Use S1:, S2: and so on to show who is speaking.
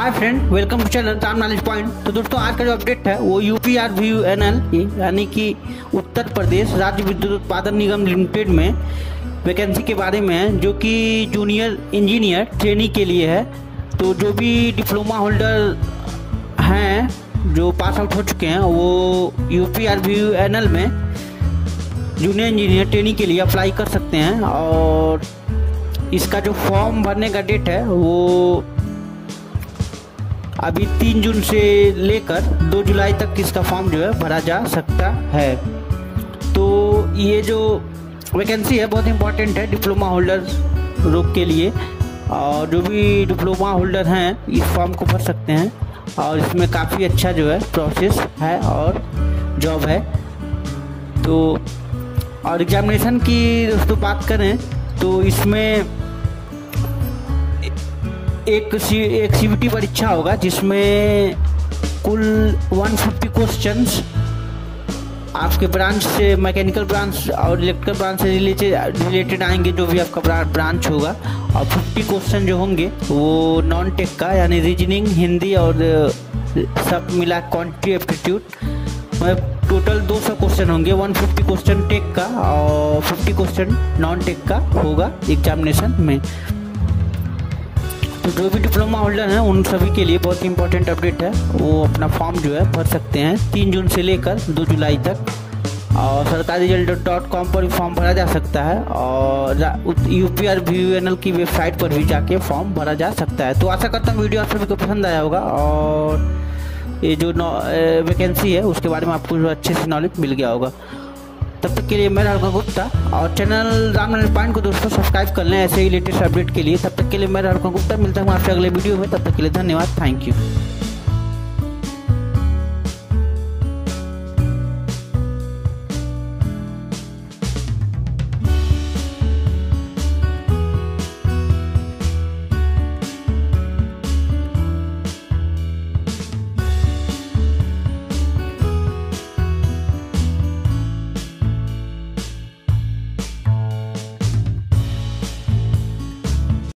S1: Hi friend welcome to channel Ram knowledge point तो दोस्तों, आज का जो अपडेट है, वो UP R V U N L यानी कि उत्तर प्रदेश राज्य विद्युत उत्पादन निगम लिमिटेड में वैकेंसी के बारे में है, जो कि जूनियर इंजीनियर ट्रेनिंग के लिए है। तो जो भी डिप्लोमा होल्डर हैं, जो पास आउट हो चुके हैं, वो U P R V U N L में जूनियर इंजीनियर ट्रेनिंग के लिए अप्लाई कर सकते हैं। और इसका जो फॉर्म भरने का डेट है, वो अभी तीन जून से लेकर दो जुलाई तक इसका फॉर्म जो है भरा जा सकता है। तो ये जो वैकेंसी है बहुत इंपॉर्टेंट है डिप्लोमा होल्डर लोग के लिए। और जो भी डिप्लोमा होल्डर हैं, इस फॉर्म को भर सकते हैं। और इसमें काफ़ी अच्छा जो है प्रोसेस है और जॉब है। तो और एग्जामिनेशन की दोस्तों बात करें तो इसमें एक सी एक सी परीक्षा होगा, जिसमें कुल 150 क्वेश्चंस आपके ब्रांच से मैकेनिकल ब्रांच और इलेक्ट्रिकल ब्रांच से रिलेटेड रिलेटेड आएँगे, जो भी आपका ब्रांच होगा। और 50 क्वेश्चन जो होंगे, वो नॉन टेक का, यानी रीजनिंग हिंदी और सब मिला क्वान्टी एप्टीट्यूड मतलब टोटल 200 क्वेश्चन होंगे 150 क्वेश्चन टेक का और 50 क्वेश्चन नॉन टेक का होगा एग्जामिनेशन में। तो जो भी डिप्लोमा होल्डर हैं, उन सभी के लिए बहुत ही इंपॉर्टेंट अपडेट है। वो अपना फॉर्म जो है भर सकते हैं तीन जून से लेकर दो जुलाई तक। और सरकारी रिज़ल्ट डॉट कॉम पर भी फॉर्म भरा जा सकता है और U P R V N L की वेबसाइट पर भी जाके फॉर्म भरा जा सकता है। तो आशा करता हूँ वीडियो आप सभी को पसंद आया होगा और ये जो वैकेंसी है, उसके बारे में आपको अच्छे से नॉलेज मिल गया होगा। तब तक के लिए मैं राहुल गुप्ता और चैनल राम पॉइंट को दोस्तों सब्सक्राइब कर लें ऐसे ही लेटेस्ट अपडेट के लिए। तब तक के लिए मैं हरका गुप्ता, मिलता हूँ आपसे अगले वीडियो में। तब तक के लिए धन्यवाद। Thank you